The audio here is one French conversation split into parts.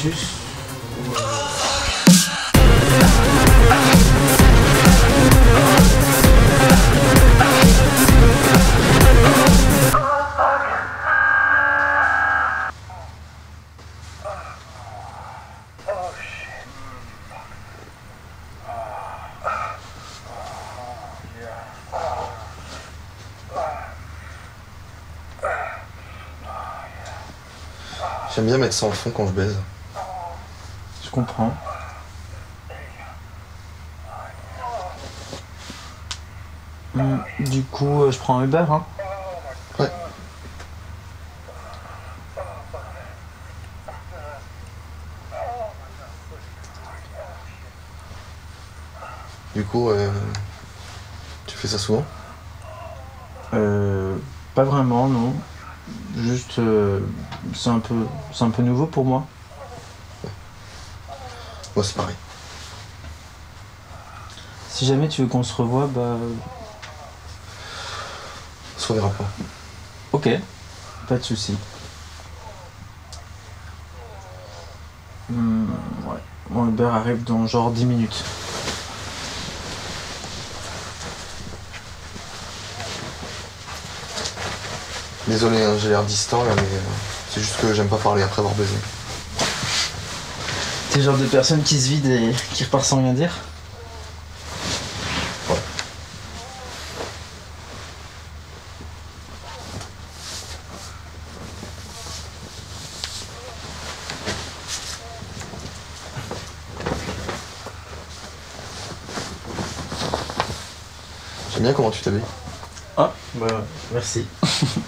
J'aime bien mettre ça en fond quand je baise. Comprends. Hum, du coup, euh, je prends un Uber, hein Ouais. Du coup, euh, tu fais ça souvent? Euh, pas vraiment, non. Juste, c'est un peu, c'est un peu nouveau pour moi. Moi, c'est pareil. Si jamais tu veux qu'on se revoie, bah, On se reverra pas. ok, pas de souci. Hum, ouais, mon Uber arrive dans genre 10 minutes. Désolé, hein, j'ai l'air distant là, mais euh, c'est juste que j'aime pas parler après avoir baisé. T'es le genre de personne qui se vide et qui repart sans rien dire Ouais. J'aime bien comment tu t'habilles. Ah, bah merci.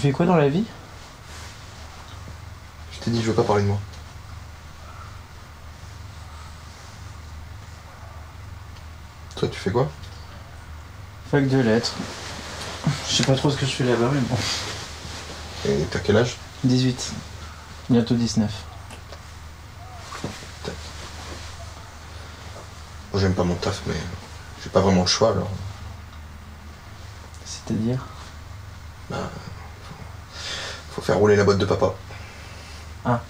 fais quoi dans la vie? Je t'ai dit, je veux pas parler de moi. Toi, tu fais quoi? Fac de lettres. Je sais pas trop ce que je fais là-bas, mais bon. Et t'as quel âge? 18. Bientôt 19. Moi, j'aime pas mon taf, mais j'ai pas vraiment le choix alors. C'est-à-dire? Faut faire rouler la boîte de papa. Ah.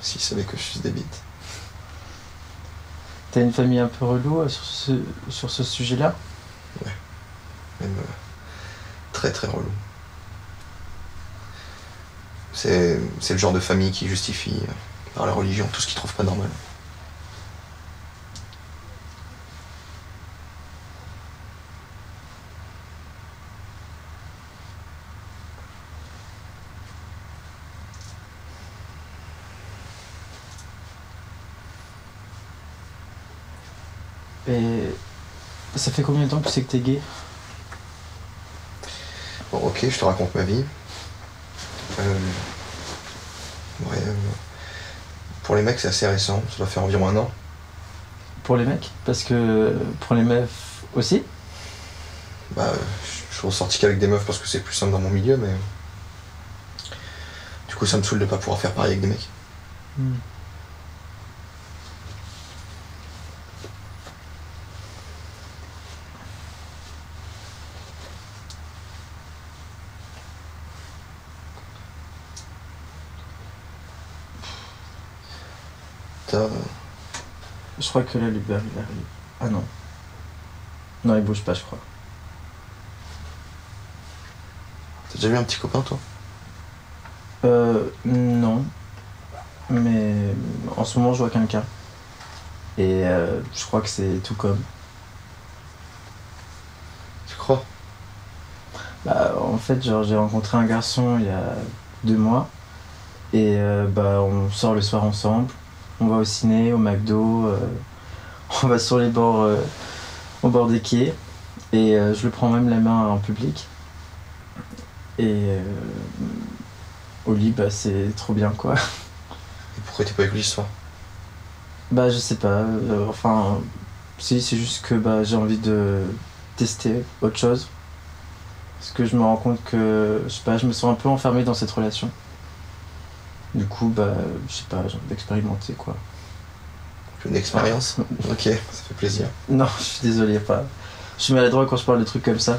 S'il savait que je suis débite. T'as une famille un peu relou euh, sur ce, sur ce sujet-là? Même euh, très très relou. C'est c'est le genre de famille qui justifie euh, par la religion tout ce qu'ils trouvent pas normal. Et ça fait combien de temps que tu sais que t'es gay? Bon, ok, je te raconte ma vie. Euh, ouais, euh, pour les mecs, c'est assez récent. Ça doit faire environ un an. Pour les mecs? Parce que pour les meufs aussi? Bah, euh, je suis ressorti qu'avec des meufs parce que c'est plus simple dans mon milieu, mais. Du coup, ça me saoule de pas pouvoir faire pareil avec des mecs. Hmm. T'as. Je crois que là, l'Uber, il arrive. Ah non. Non, il bouge pas, je crois. T'as déjà vu un petit copain, toi? Euh, non. Mais en ce moment, je vois quelqu'un. Et euh, je crois que c'est tout comme. Tu crois? Bah, en fait, genre, j'ai rencontré un garçon il y a deux mois. Et euh, bah, on sort le soir ensemble. On va au ciné, au McDo. euh, on va sur les bords, euh, au bord des quais. Et euh, je le prends même la main en public. Et au lit, bah, c'est trop bien, quoi. Et pourquoi t'es pas avec lui ce soir? Bah, je sais pas. enfin, si, c'est juste que bah, j'ai envie de tester autre chose. Parce que je me rends compte que, je sais pas, je me sens un peu enfermé dans cette relation. Du coup, bah, je sais pas, j'ai envie d'expérimenter quoi. Une expérience Ok, ça fait plaisir. Non, je suis désolé, pas. Je suis maladroit quand je parle de trucs comme ça.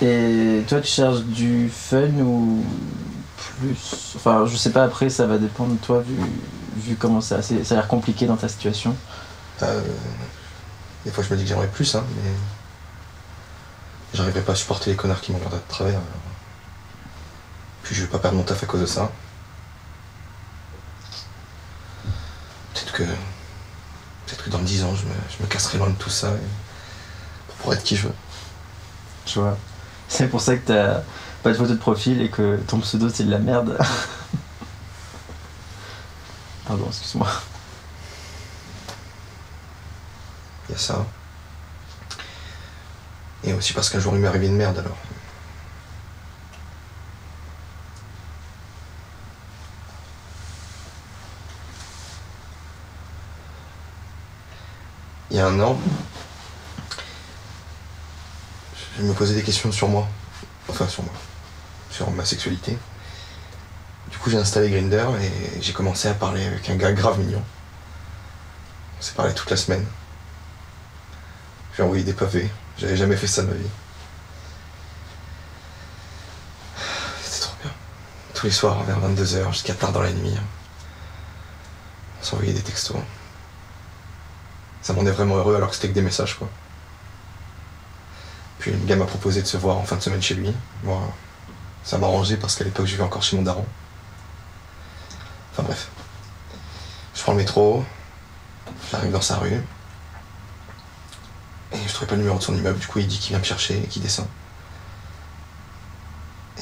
Et toi, tu cherches du fun ou plus? Enfin, je sais pas, après, ça va dépendre de toi, vu, vu comment ça, ça a l'air compliqué dans ta situation. Euh, des fois, je me dis que j'aimerais plus, hein, mais. J'arriverai pas à supporter les connards qui m'ont regardé de travers. alors. Puis je vais pas perdre mon taf à cause de ça. Que. Peut-être que dans 10 ans, je me, je me casserai loin de tout ça pour pouvoir être qui je veux. Tu vois. C'est pour ça que t'as pas de photo de profil et que ton pseudo c'est de la merde. Pardon, excuse-moi. Il y a ça. Et aussi parce qu'un jour il m'est arrivé une merde alors. Il y a un an, je me posais des questions sur moi. Enfin sur moi. Sur ma sexualité. Du coup j'ai installé Grinder et j'ai commencé à parler avec un gars grave mignon. On s'est parlé toute la semaine. J'ai envoyé des pavés. J'avais jamais fait ça de ma vie. C'était trop bien. Tous les soirs, vers 22h, jusqu'à tard dans la nuit. On s'envoyait des textos. Ça me rendait vraiment heureux alors que c'était que des messages, quoi. Puis le gars m'a proposé de se voir en fin de semaine chez lui. Moi, ça m'arrangeait parce qu'à l'époque, je vivais encore chez mon daron. Enfin bref. Je prends le métro, j'arrive dans sa rue. Et je trouvais pas le numéro de son immeuble, du coup il dit qu'il vient me chercher et qu'il descend.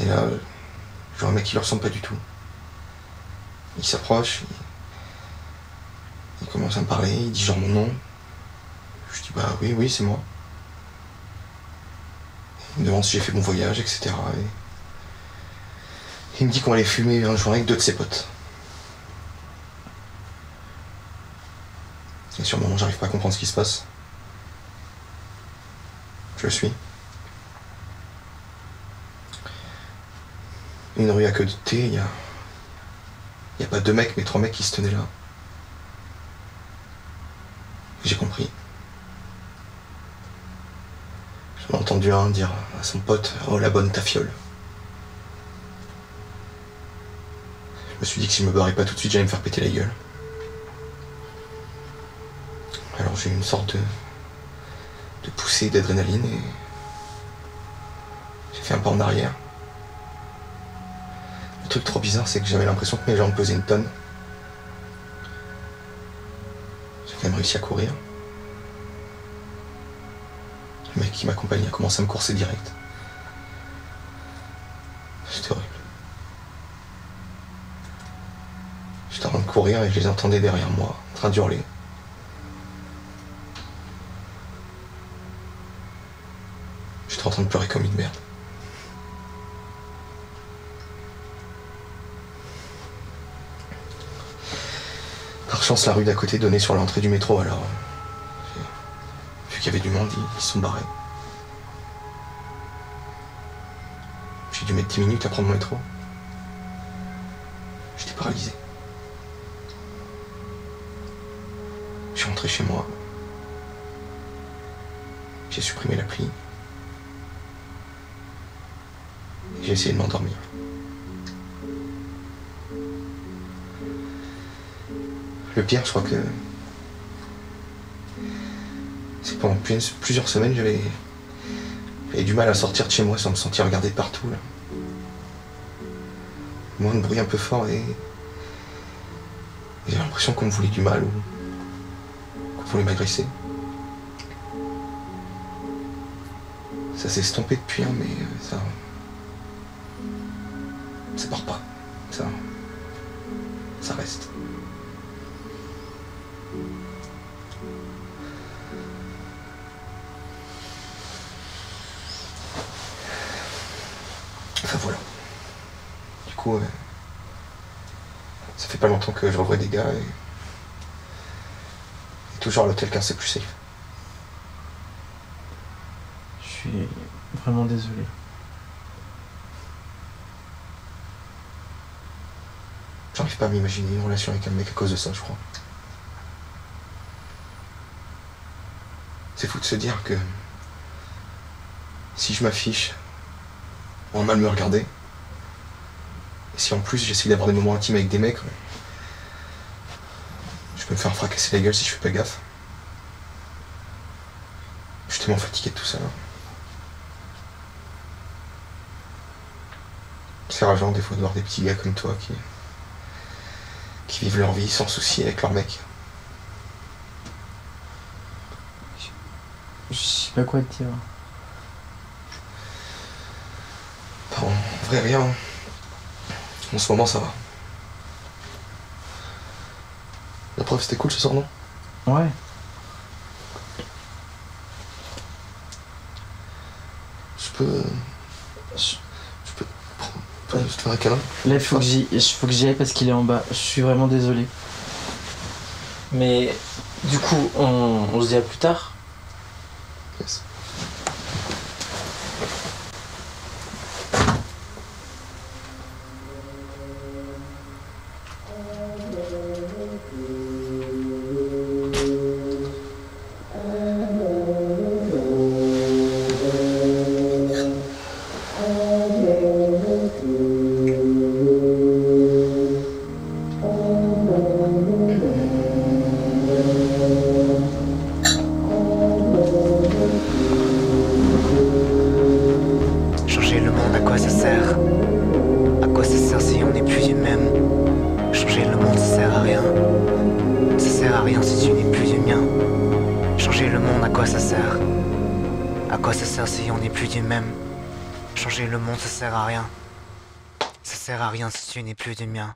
Et là, je vois un mec qui lui ressemble pas du tout. Il s'approche, il... il commence à me parler, il dit genre mon nom. Je dis bah oui, oui, c'est moi. Il me demande si j'ai fait mon voyage, etc. Et... Il me dit qu'on allait fumer un joint avec deux de ses potes. Et sur le moment, j'arrive pas à comprendre ce qui se passe. Je suis. Une rue à queue de thé, il y a. Il n'y a pas deux mecs, mais trois mecs qui se tenaient là. J'ai compris. Entendu un dire à son pote Oh la bonne tafiole. Je me suis dit que si je me barrais pas tout de suite, j'allais me faire péter la gueule. Alors j'ai eu une sorte de, de poussée d'adrénaline et j'ai fait un pas en arrière. Le truc trop bizarre, c'est que j'avais l'impression que mes jambes pesaient une tonne. J'ai quand même réussi à courir. Le mec qui m'accompagnait a commencé à me courser direct. C'était horrible. J'étais en train de courir et je les entendais derrière moi, en train d'hurler. J'étais en train de pleurer comme une merde. Par chance, la rue d'à côté donnait sur l'entrée du métro, alors. j'ai- Vu qu'il y avait du monde, ils sont barrés. J'ai dû mettre 10 minutes à prendre mon métro. J'étais paralysé. Je suis rentré chez moi. J'ai supprimé l'appli. J'ai essayé de m'endormir. Le pire, je crois que. Pendant plus- plusieurs semaines, j'avais. Du mal à sortir de chez moi sans me sentir regardé de partout. Là. Moins de bruit un peu fort et. J'avais l'impression qu'on me voulait du mal ou. qu'on voulait m'agresser. Ça s'est estompé depuis, hein, mais euh, ça. Ça part pas. Ça. Ça reste. Enfin voilà. Du coup, euh, ça fait pas longtemps que je revois des gars et, et toujours à l'hôtel car c'est plus safe. Je suis Vraiment désolé. J'arrive pas à m'imaginer une relation avec un mec à cause de ça, je crois. C'est fou de se dire que si je m'affiche, on va mal me regarder. Et si en plus j'essaie d'avoir des moments intimes avec des mecs, je peux me faire fracasser la gueule si je fais pas gaffe. Je suis tellement fatigué de tout ça. C'est rageant des fois de voir des petits gars comme toi qui qui vivent leur vie sans souci avec leur mec. Je sais pas quoi te dire. Rien. En ce moment, ça va. La preuve, c'était cool ce soir, non? Ouais. Je peux. Je, je peux. prendre- Je te faire un câlin? Là, il faut que j'y il faut que j'y aille parce qu'il est en bas. Je suis vraiment désolé. Mais du coup, on, on se dit à plus tard. Yes. Quoi ça sert À quoi ça sert si on n'est plus du même Changer le monde, ça sert à rien. Ça sert à rien si tu n'es plus du mien.